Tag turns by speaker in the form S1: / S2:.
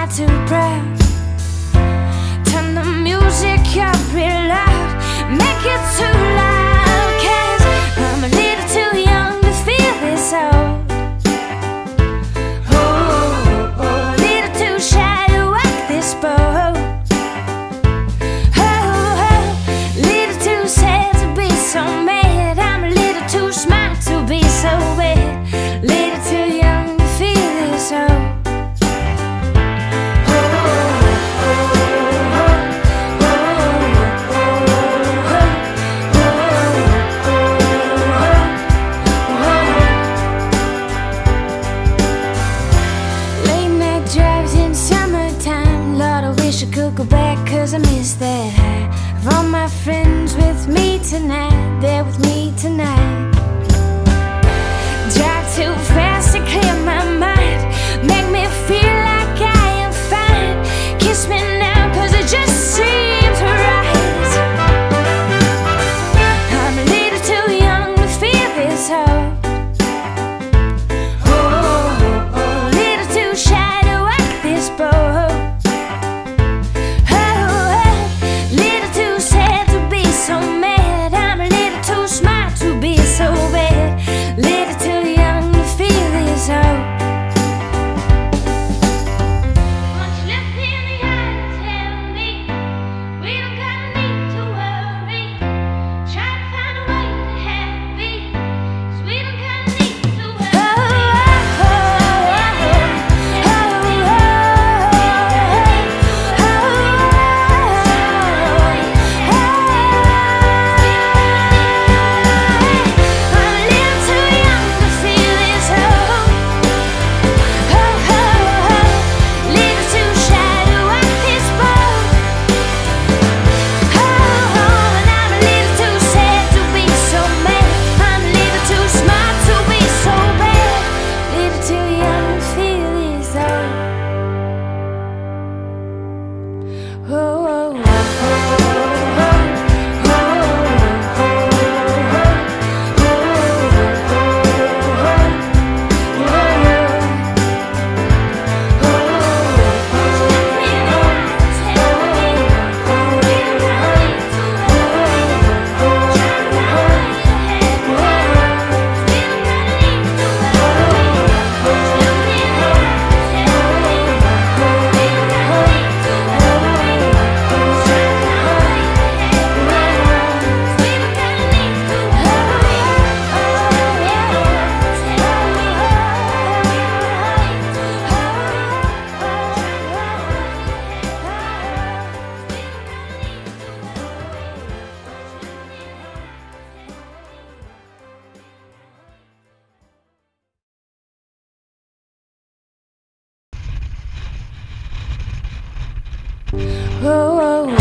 S1: tattoo breath. Turn the music up, relax my friends with me tonight. They're with me tonight. Drive too fast to clear my oh, oh. oh. oh, oh.